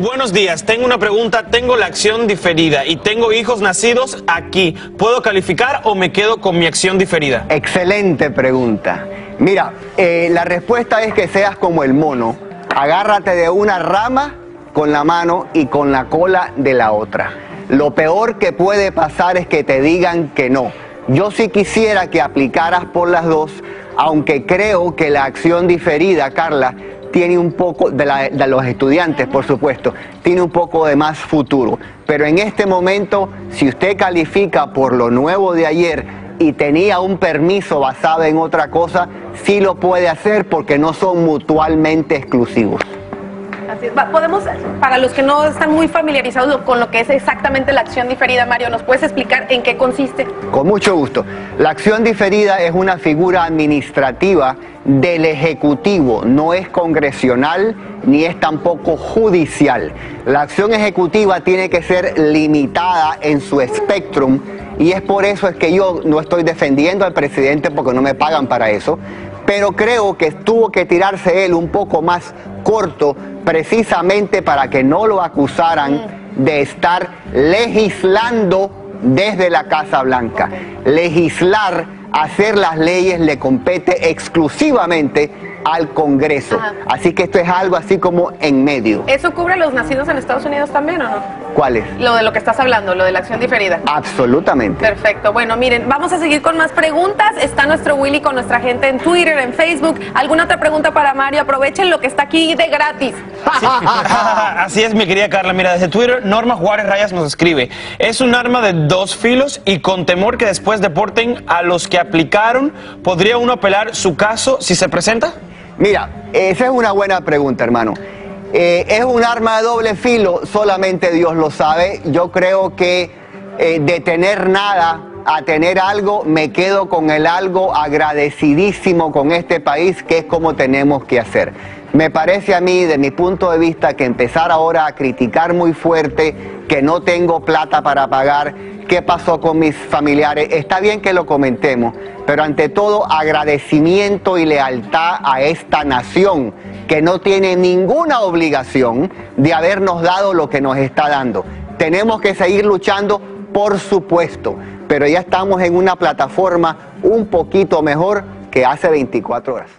Buenos días, tengo una pregunta, tengo la acción diferida y tengo hijos nacidos aquí. ¿Puedo calificar o me quedo con mi acción diferida? Excelente pregunta. Mira, eh, la respuesta es que seas como el mono. Agárrate de una rama con la mano y con la cola de la otra. Lo peor que puede pasar es que te digan que no. Yo sí quisiera que aplicaras por las dos, aunque creo que la acción diferida, Carla, tiene un poco, de, los estudiantes por supuesto, tiene un poco de más futuro. Pero en este momento, si usted califica por lo nuevo de ayer y tenía un permiso basado en otra cosa, sí lo puede hacer porque no son mutualmente exclusivos. Podemos, para los que no están muy familiarizados con lo que es exactamente la acción diferida, Mario, ¿nos puedes explicar en qué consiste? Con mucho gusto. La acción diferida es una figura administrativa del Ejecutivo, no es congresional ni es tampoco judicial. La acción ejecutiva tiene que ser limitada en su espectrum y es por eso es que yo no estoy defendiendo al presidente porque no me pagan para eso, pero creo que tuvo que tirarse él un poco más corto precisamente para que no lo acusaran de estar legislando desde la Casa Blanca. Legislar, hacer las leyes le compete exclusivamente al Congreso. Así que esto es algo así como en medio. ¿Eso cubre a los nacidos en Estados Unidos también o no? ¿Cuáles? Lo de lo que estás hablando, lo de la acción diferida. Absolutamente. Perfecto. Bueno, miren, vamos a seguir con más preguntas. Está nuestro Willy con nuestra gente en Twitter, en Facebook. ¿Alguna otra pregunta para Mario? Aprovechen lo que está aquí de gratis. Así es, mi querida Carla. Mira, desde Twitter, Norma Juárez Rayas nos escribe. Es un arma de dos filos y con temor que después deporten a los que aplicaron, ¿podría uno apelar su caso si se presenta? Mira, esa es una buena pregunta, hermano. Eh, es un arma de doble filo, solamente Dios lo sabe. Yo creo que eh, de tener nada a tener algo, me quedo con el algo agradecidísimo con este país, que es como tenemos que hacer. Me parece a mí, de mi punto de vista, que empezar ahora a criticar muy fuerte, que no tengo plata para pagar, qué pasó con mis familiares. Está bien que lo comentemos, pero ante todo agradecimiento y lealtad a esta nación que no tiene ninguna obligación de habernos dado lo que nos está dando. Tenemos que seguir luchando, por supuesto, pero ya estamos en una plataforma un poquito mejor que hace 24 horas.